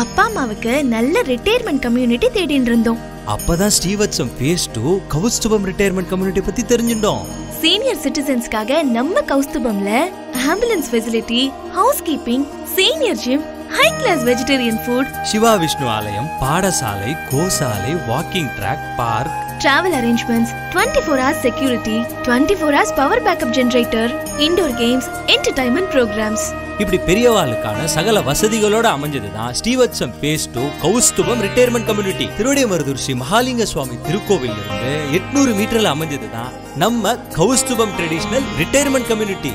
அப்பா அம்மாவுக்கு நல்ல ரிட்டையர்மெண்ட் கம்யூனிட்டி தேடிட்டு இருந்தோம். அப்பதான் Srivatsam phase two Kaustubham retirement community பத்தி தெரிஞ்சுட்டோம். சீனியர் சிட்டிசன்ஸ்க்காக நம்ம கௌஸ்துபம்ல ambulance facility housekeeping senior gym high class vegetarian food Shiva Vishnu ஆலயம் பாடசாலை கோசாலை walking track park travel arrangements 24 four hours security 24 four hours power backup generator indoor games entertainment programmes இப்படி பெரியவாளுக்கான சகல வசதிகளோட அமைஞ்சதுதான் Srivatsam phase two Kaustubham retirement community Thiruvidaimarudur Shri Mahalinga Swami திருக்கோவில் இருந்து எட்நூறு மீட்டர்ல அமைஞ்சதுதான் நம்ம கௌஸ்துபம் ட்ரெடிஷனல் ரிட்டையர்மெண்ட் கம்யூனிட்டி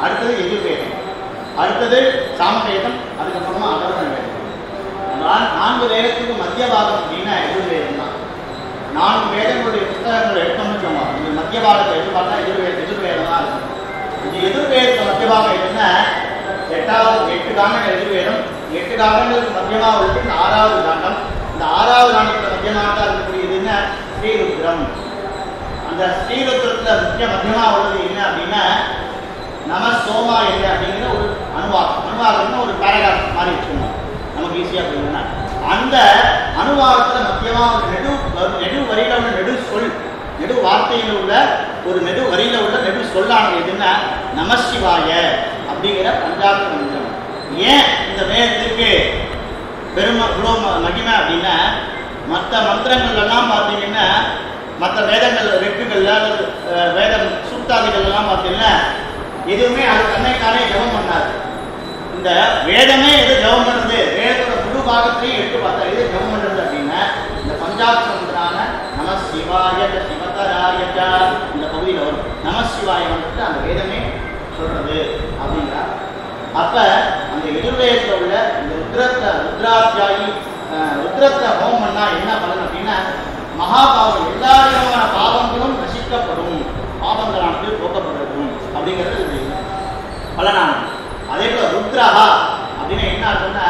அடுத்தது எதிர்வேதம் அடுத்தது சாமவேதம் அதுக்கப்புறமா அதர்வ வேதம் நான்- நான்கு வேதத்துக்கு மத்திய பாகம் அப்படின்னா எதிர்வேதம் தான் நான்கு வேதங்களுடைய புத்தகங்கள் எடுத்தோம்னு வச்சோமா இந்த மத்திய பாகத்தை எடுத்து பார்த்தா எதிர்வே எதிர்வேதம் தான் இருக்கும். இந்த எதிர்வேதத்தை மத்திய பாகம் எதுன்னா எட்டாவது எட்டு காண்டங்கள் எதிர்வேதம் எட்டு காண்டங்களுக்கு மத்தியமாக இருக்கு. ஆறாவது காண்டம். இந்த ஆறாவது காண்டத்தில் மத்தியமாக இருக்கக்கூடியது என்ன? ஸ்ரீருத்ரம். அந்த ஸ்ரீருத்ரத்துல முக்கிய மத்தியமாக உள்ளது என்ன அப்படின்னா நம சோமா என்ன அப்படிங்கிற ஒரு அணுவாக்கம் அணுவாக்கம்னா ஒரு பேராகிராஃப் மாதிரி வச்சுக்கணும். நமக்கு ஈஸியா புரியணும்னா அந்த அணுவாக்கத்துல முக்கியமாக ஒரு நெடு நெடு வரியில உள்ள நெடு சொல் நெடு வார்த்தையில் உள்ள ஒரு நெடு வரியில உள்ள நெடு சொல்லானது எதுன்னா நமசிவாய அப்படிங்கிற பஞ்சாபி மந்திரம். ஏன் இந்த வேதத்துக்கு பெருமை இவ்வளோ மகிமை அப்படின்னா மற்ற மந்திரங்கள் எல்லாம் பார்த்தீங்கன்னா மற்ற வேதங்கள் வெட்டுகள்ல அல்லது வேத சூக்தாதிகள் எல்லாம் பார்த்தீங்கன்னா எதுவுமே அது தன்னைத்தானே ஜபம் பண்ணாது. இந்த வேதமே எது ஜபம் பண்ணுறது வேதத்தோட முழு பாகத்தையும் எடுத்து பார்த்தா எது ஜபம் பண்ணுறது அப்படின்னா இந்த பஞ்சாட்சரங்களான நம சிவாய சிவதராயஜா இந்த பகுதியில் வரும். நம சிவாய வந்துட்டு அந்த வேதமே சொல்றது அப்படின்றார் அப்ப அந்த எதிர்வேதத்தில் உள்ள இந்த ருத்ரத்தை ருத்ராத்தியாயி ருத்ரத்தை ஹோம் பண்ணா என்ன பலன் அப்படின்னா மகாபாவம் எல்லா விதமான பாவங்களும் நசிக்கப்படும் பாவங்களானது போக்கப்படும் அப்படிங்கிறது இது பலனானது அதே போல ருத்ரஹா அப்படின்னு என்ன அர்த்தம்னா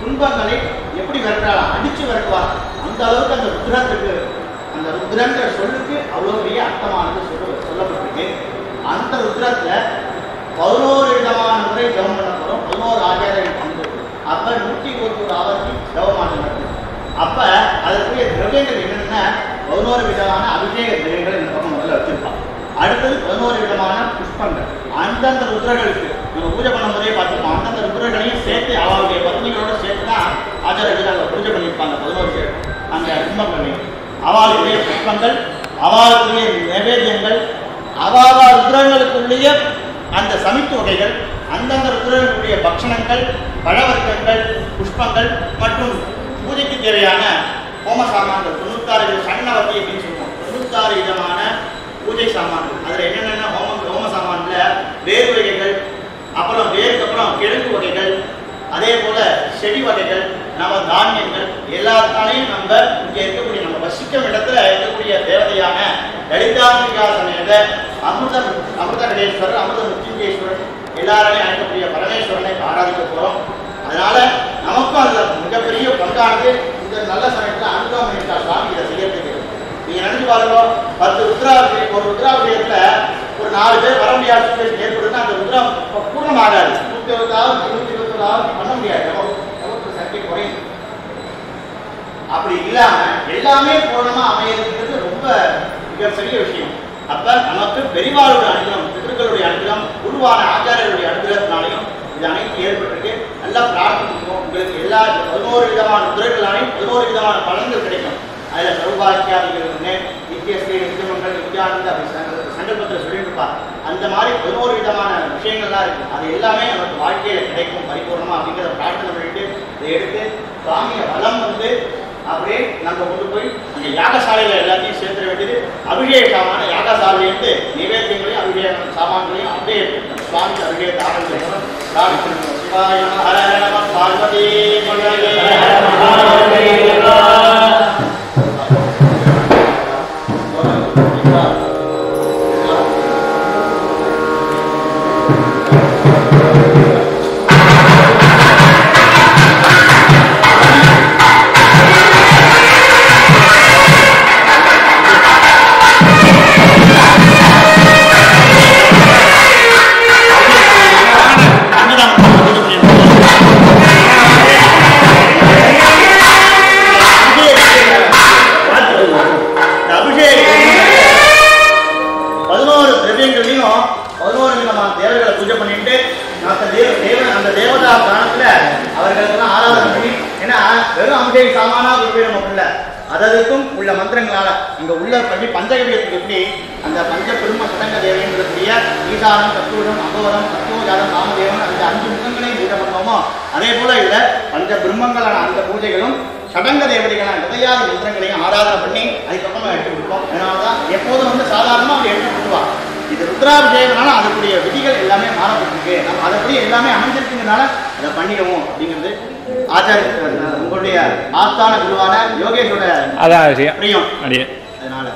துன்பங்களை எப்படி விரட்டலாம் அடிச்சு விரட்டுவார் அந்த அளவுக்கு அந்த ருத்ரத்துக்கு அந்த ருத்ரன்ற சொல்லுக்கு அவ்வளோ பெரிய அர்த்தமானது சொல்ல சொல்லப்பட்டிருக்கு. அந்த ருத்ரத்தில் பதினோரு விதமான முறை ஜெபம் பண்ண போறோம். பதினோரு ஆச்சாரியர்கள் பங்கு அப்போ நூற்றி இருபத்தி ஒரு ஆவர்த்தி ஜெபமானது நடக்கும் அப்போ அதற்குரிய திரவியங்கள் என்னென்ன பதினோரு விதமான அபிஷேக திரவியங்கள் இந்த பக்கம் முதல்ல வச்சிருப்பான். அடுத்தது பதினோரு விதமான புஷ்பங்கள். அந்தந்த ருத்ரர்களுக்கு. நம்ம பூஜை பண்ண முறையை பார்த்துருப்போம் அந்தந்த ருத்ரர்களையும் சேர்த்து அவருடைய பத்னிகளோட சேர்த்து தான் ஆச்சாரியர்கள் அங்கே பூஜை பண்ணியிருப்பாங்க. பதினோரு பேர். அந்த கும்பங்களையும் அவளுடைய புஷ்பங்கள் அவளுடைய நைவேத்தியங்கள் அவாவா ருத்ரங்களுக்குள்ளேயே அந்த சமித்து வகைகள் அந்தந்த ருத்ரர்களுடைய பக்ஷணங்கள் பழவர்க்கங்கள் புஷ்பங்கள் மற்றும் பூஜைக்கு தேவையான ஹோம சாமான்கள். தொண்ணூத்தாறு சன்னவர்த்தி அப்படின்னு சொல்லுவோம். தொண்ணூத்தாறு விதமான பூஜை சாமான்கள். அதில் என்னென்ன ஹோம வேர் வகைகள் அப்புறம் வேருக்கு அப்புறம் கிழங்கு வகைகள் அதே போல செடி வகைகள் நம்ம தானியங்கள் எல்லாத்தாலையும் நம்ம இங்கே இருக்கக்கூடிய நம்ம வசிக்கும் இடத்துல இருக்கக்கூடிய தேவதையான லலிதாம்பிகா அமிர்த அமிர்த கடேஸ்வரர் அமிர்த முத்திங்கேஸ்வரர் எல்லாராலையும் அழைக்கக்கூடிய பரமேஸ்வரனை ஆராதிக்க போறோம். அதனால நமக்கும் அதுல மிகப்பெரிய பங்கானது இந்த நல்ல சமயத்துல அனுபவம் சுவாமி இதை செய்யறதுக்கு. நீங்க நினைச்சு பாருங்க. பத்து ருத்ராபிஷேகம் ஒரு ருத்ராபிஷேகத்துல ஒரு நாலு பேர் வர முடியாத. சுச்சுவேஷன் ஏற்படுதுன்னா அந்த ருத்ரம் பூர்ணமாகாது நூத்தி இருபதாவது நூத்தி இருபத்தொராவது பண்ண முடியாது. நமக்கு சக்தி குறையும். அப்படி இல்லாம எல்லாமே பூர்ணமா அமையறதுங்கிறது ரொம்ப மிகப்பெரிய விஷயம். அப்ப நமக்கு பெரிவாளோட அனுகிரம் பிதர்களுடைய அனுகிரம் குருவான ஆச்சாரியருடைய அனுகிரகத்தினாலையும் இது அனைத்து ஏற்பட்டிருக்கு. நல்லா பிரார்த்திக்கணும் உங்களுக்கு எல்லா பதினோரு விதமான துறைகளாலையும் பதினோரு விதமான பலன்கள் அதில் சௌபாக்கியாதிகள் நித்திய ஸ்ரீ நித்தியமங்கள் நித்யானந்த அப்படி சங்கல்பத்தில் சொல்லியிருப்பார் அந்த மாதிரி பதினோரு விதமான விஷயங்கள்லாம் இருக்கு. அது எல்லாமே நமக்கு வாழ்க்கையில் கிடைக்கும் பரிபூர்ணமாக அப்படிங்கிறத பிரார்த்தனை பண்ணிட்டு இதை எடுத்து சுவாமியை வலம் வந்து அப்படியே நம்ம கொண்டு போய் அந்த யாகசாலையில எல்லாத்தையும் சேர்த்துட வேண்டியது அபிஷேகமான யாகசாலையிட்டு நிவேத்தியங்களையும் அபிஷேக சாமான்களையும் அப்படியே சுவாமி அபிஷேகத்தை ஆரம்பிச்சிருக்கணும் பிரார்த்தனை சிவாய ஹர பார்வதி அவர்களுக்கெல்லாம் ஆராதனை பண்ணி ஏன்னா வெறும் அபிஷேக சாமானா உபயோகம் மட்டும் இல்ல. அதற்கும் உள்ள மந்திரங்களால இங்க உள்ள படி பஞ்சகவியத்துக்கு எப்படி அந்த பஞ்ச பெரும சடங்க தேவைன்னு ஈசானம் கத்தூரம் அபவரம் தத்துவஜாதம் ராமதேவன் அந்த அஞ்சு முகங்களையும் பூஜை பண்ணோமோ அதே போல இதுல பஞ்ச பிரம்மங்களான அந்த பூஜைகளும் சடங்க தேவதைகளான விதையாத மந்திரங்களையும் ஆராதனை பண்ணி அதுக்கப்புறமா எடுத்து கொடுப்போம். அதனாலதான் எப்போதும் வந்து சாதாரணமா அவங்க எடுத்து கொடுத்துருவாங்க இது ருத்ராபிஷேகம்னால அதுக்குரிய விதிகள் எல்லாமே மாறப்பட்டிருக்கு. நம்ம அதப்படி எல்லாமே அமைஞ்சிருக்குங்கிறனால அதை பண்ணிடுவோம் அப்படிங்கிறது ஆச்சாரிய உங்களுடைய ஆஸ்தான குருவான யோகேஷோட அதான் பிரியம். அதனால.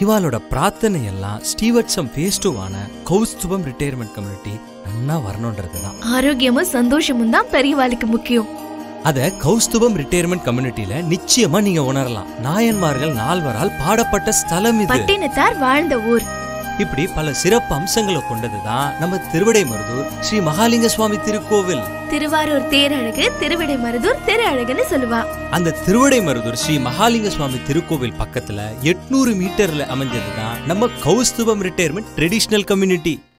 இவாளோட பிரார்த்தனை எல்லாம் ஸ்டீவர்ட்ஸம் வேஸ்டுவான கௌஸ்துபம் ரிட்டையர்மெண்ட் கம்யூனிட்டி நன்னா வரணுன்றது தான் ஆரோக்கியமும் சந்தோஷமும் தான் பெரியவாளுக்கு முக்கியம். அத கௌஸ்துபம் ரிட்டையர்மெண்ட் கம்யூனிட்டில நிச்சயமா நீங்க உணரலாம். நாயன்மார்கள் நால்வரால் பாடப்பட்ட ஸ்தலம் இது. பட்டினத்தார் வாழ்ந்த ஊர். இப்படி பல சிறப்பு அம்சங்களை கொண்டதுதான் நம்ம திருவிடைமருதூர் ஸ்ரீ மகாலிங்க சுவாமி திருக்கோவில். திருவாரூர் தேரழகு திருவிடை மருதூர் திரு அழகுன்னு சொல்லுவா. அந்த திருவிடைமருதூர் ஸ்ரீ மகாலிங்க சுவாமி திருக்கோவில் பக்கத்துல எட்நூறு மீட்டர்ல அமைஞ்சதுதான் நம்ம கௌஸ்துபம் ரிட்டையர்மெண்ட் ட்ரெடிஷனல் கம்யூனிட்டி